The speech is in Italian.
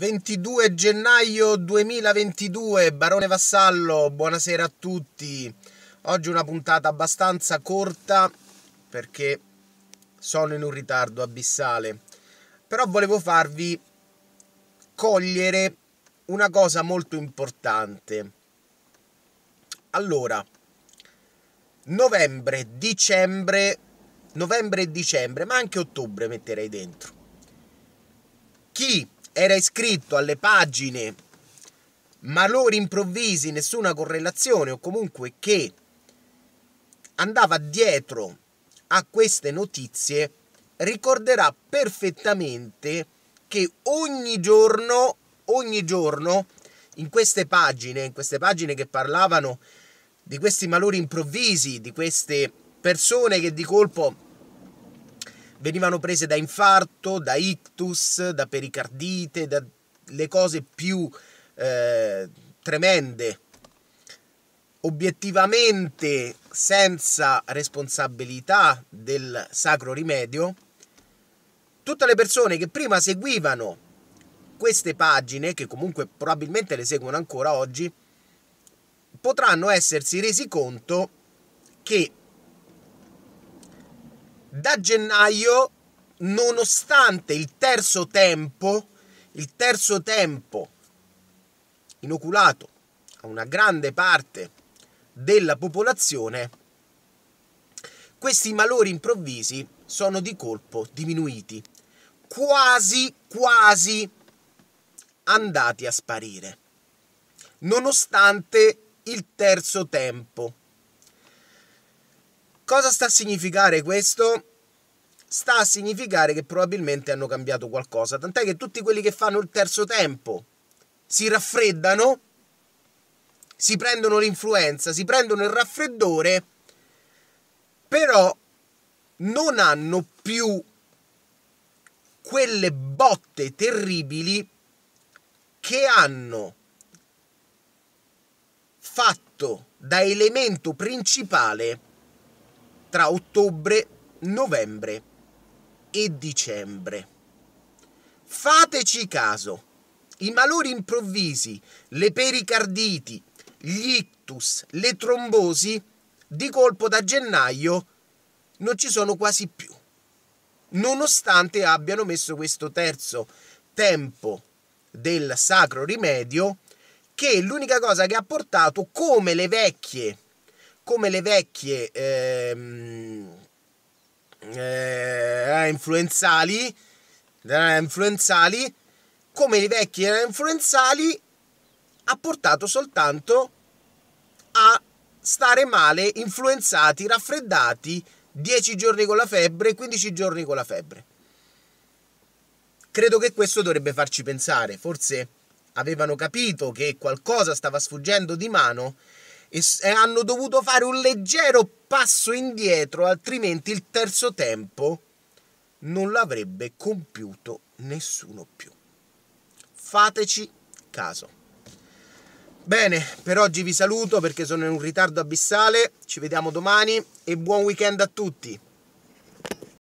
22 gennaio 2022, Barone Vassallo, buonasera a tutti. Oggi una puntata abbastanza corta perché sono in un ritardo abissale. Però volevo farvi cogliere una cosa molto importante. Allora, novembre, dicembre, novembre e dicembre, ma anche ottobre metterei dentro. Chi era iscritto alle pagine malori improvvisi, nessuna correlazione o comunque che andava dietro a queste notizie, ricorderà perfettamente che ogni giorno, ogni giorno, in queste pagine, in queste pagine che parlavano di questi malori improvvisi, di queste persone che di colpo venivano prese da infarto, da ictus, da pericardite, dalle cose più eh, tremende. Obiettivamente senza responsabilità del sacro rimedio, tutte le persone che prima seguivano queste pagine, che comunque probabilmente le seguono ancora oggi, potranno essersi resi conto che da gennaio, nonostante il terzo tempo, il terzo tempo inoculato a una grande parte della popolazione, questi malori improvvisi sono di colpo diminuiti, quasi, quasi andati a sparire, nonostante il terzo tempo. Cosa sta a significare questo? Sta a significare che probabilmente hanno cambiato qualcosa, tant'è che tutti quelli che fanno il terzo tempo si raffreddano, si prendono l'influenza, si prendono il raffreddore, però non hanno più quelle botte terribili che hanno fatto da elemento principale tra ottobre, novembre e dicembre. Fateci caso, i malori improvvisi, le pericarditi, gli ictus, le trombosi, di colpo da gennaio non ci sono quasi più, nonostante abbiano messo questo terzo tempo del sacro rimedio, che l'unica cosa che ha portato, come le vecchie come le vecchie ehm, eh, influenzali, eh, influenzali, come le vecchie influenzali, ha portato soltanto a stare male, influenzati, raffreddati 10 giorni con la febbre, 15 giorni con la febbre. Credo che questo dovrebbe farci pensare, forse avevano capito che qualcosa stava sfuggendo di mano e hanno dovuto fare un leggero passo indietro, altrimenti il terzo tempo non l'avrebbe compiuto nessuno più. Fateci caso. Bene, per oggi vi saluto perché sono in un ritardo abissale, ci vediamo domani e buon weekend a tutti.